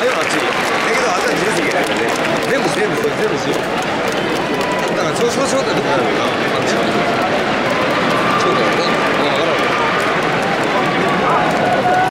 でもあっちだけどあっちは自分で行けないからね全部全部全部しようだからそうそう。そ